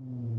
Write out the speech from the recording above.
Mm.